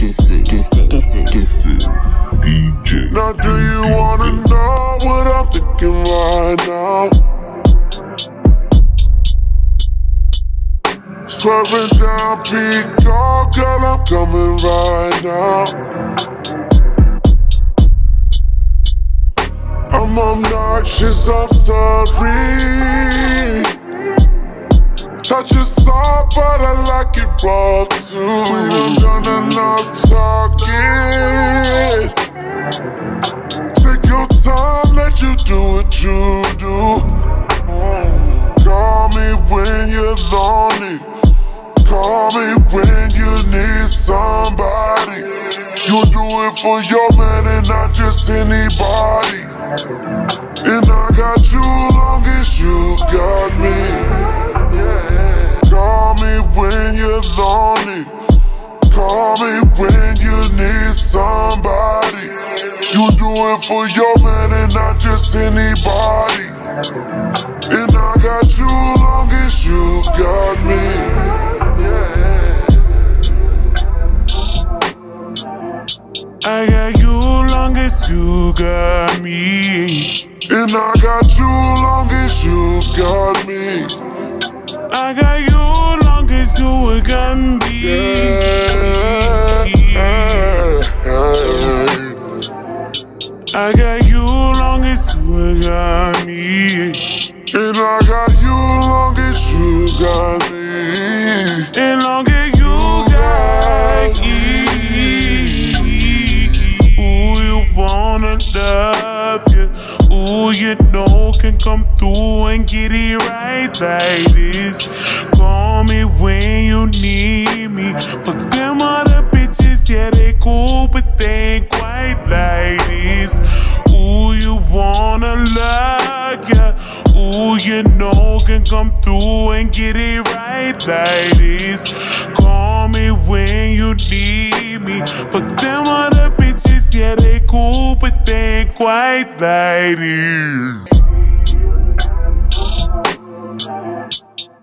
DJ. Now do you wanna know what I'm thinking right now? Swerving down Dog, girl, I'm coming right now. I'm obnoxious, I'm sorry. Touch is soft, but I like it raw too. We done done enough talking. Take your time, let you do what you do. Call me when you're lonely. Call me when you need somebody. You do it for your man and not just anybody. And I got you long as you got me. It for your man and not just anybody. And I got you long as you got me. Yeah. I got you long as you got me. And I got you long as you got me. I got you long as you got me. I got you long as you got me. And I got you long as you got me. And long as you got me. Ooh, you wanna love you. Ooh, you know can come through and get it right like this. Call me when you need me. But them other bitches, yeah, they cool, but they ain't quite like come through and get it right like this. Call me when you need me. But them other bitches, yeah, they cool, but they ain't quite like this.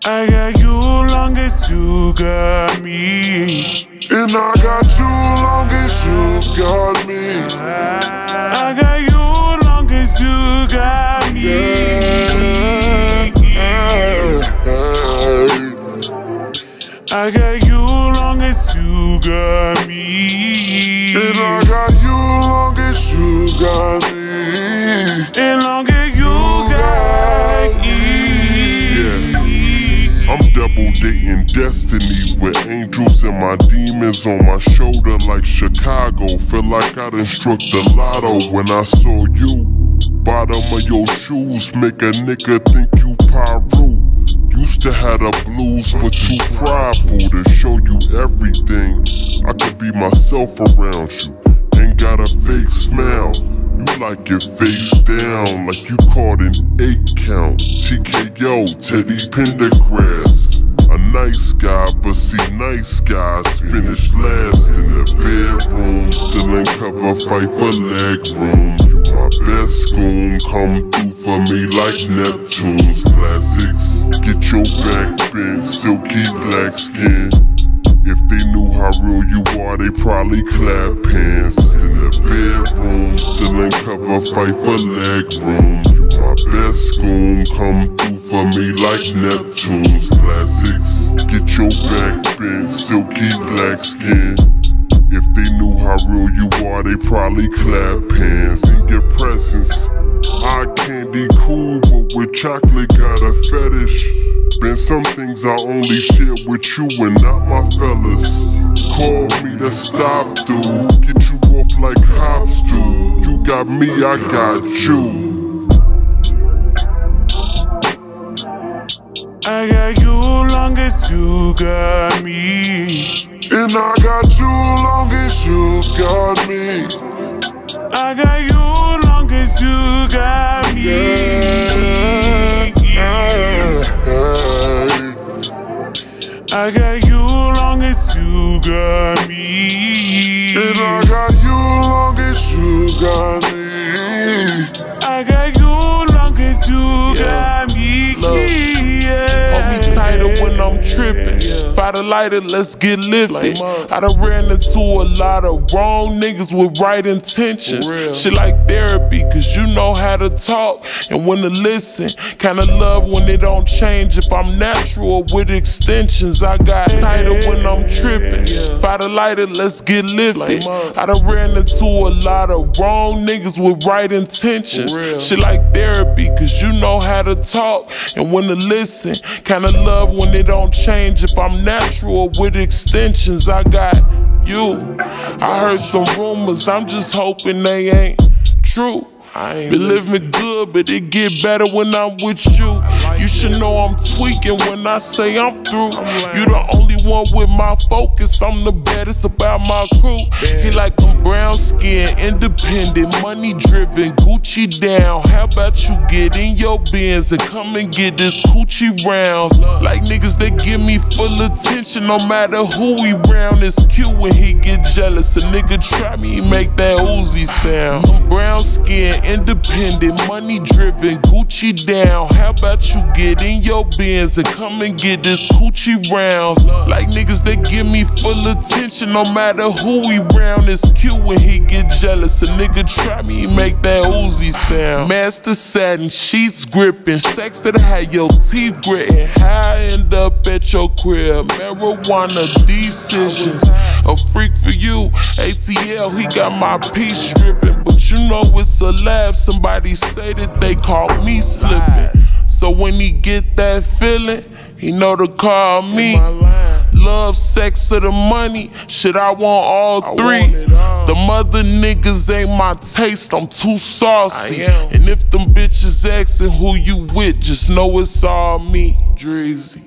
I got you long as you got me. And I got you long as you got me. I got And long as you got me. I'm double dating destiny with angels and my demons on my shoulder like Chicago. Feel like I done struck the lotto when I saw you. Bottom of your shoes make a nigga think you Piru. Used to have the blues, but too prideful to show you everything. I could be myself around you. Ain't got a fake smile. You like your face down, like you caught an eight count. TKO, Teddy Pendergrass. A nice guy, but see, nice guys finish last in the bedroom. Still in cover, fight for leg room. You my best goon, come through for me like Neptune's classics. Get your back bent, silky black skin. If they knew how real you are, they probably clap hands in the bedroom. In cover, fight for leg room. You my best goon, come through for me like Neptune's classics. Get your back bent, silky black skin. If they knew how real you are, they probably clap hands in your presence. Eye candy cool, but with chocolate got a fetish. Been some things I only share with you and not my fellas. Call me to stop, dude. Get like hops do. You got me, I got you. I got you long as you got me. And I got you long as you got me. I got you long as you got me. I got you long as you got me. And I got you long as you got me. I got you long as you got me. Look. Yeah. Hold me tighter when I'm tripping. Fire the lighter, let's get lifted. I done ran into a lot of wrong niggas with right intentions. Shit like therapy, cause you know how to talk and when to listen. Kinda love when it don't change if I'm natural with extensions. I got tighter when I'm tripping. Fire the lighter, let's get lifted. I done ran into a lot of wrong niggas with right intentions. Shit like therapy, cause you know how to talk and when to listen. Kinda love when it don't change if I'm natural with extensions. I got you. I heard some rumors, I'm just hoping they ain't true. I Been living good, but it get better when I'm with you. You should know I'm tweaking when I say I'm through. You the only one with my focus. I'm the baddest about my crew. He like I'm brown skin, independent, money driven, Gucci down. How about you get in your Benz and come and get this coochie round? Like niggas that give me full attention, no matter who we round. It's cute when he get jealous. A nigga try me, make that Uzi sound. I'm brown skin, independent, money driven, Gucci down. How about you get in your Benz and come and get this coochie round? Like niggas that give me full attention, no matter who we round. It's cute when he get jealous. A nigga try me, make that Uzi sound. Master satin, sheets gripping, sex that had your teeth gritting. How I end up at your crib, marijuana decisions. A freak for you, ATL, he got my piece dripping, but you know it's a laugh. Somebody say that they caught me slipping. So when he get that feeling, he know to call me. Love, sex, or the money, shit, I want all three. The mother niggas ain't my taste, I'm too saucy. And if them bitches asking who you with, just know it's all me, Dreezy.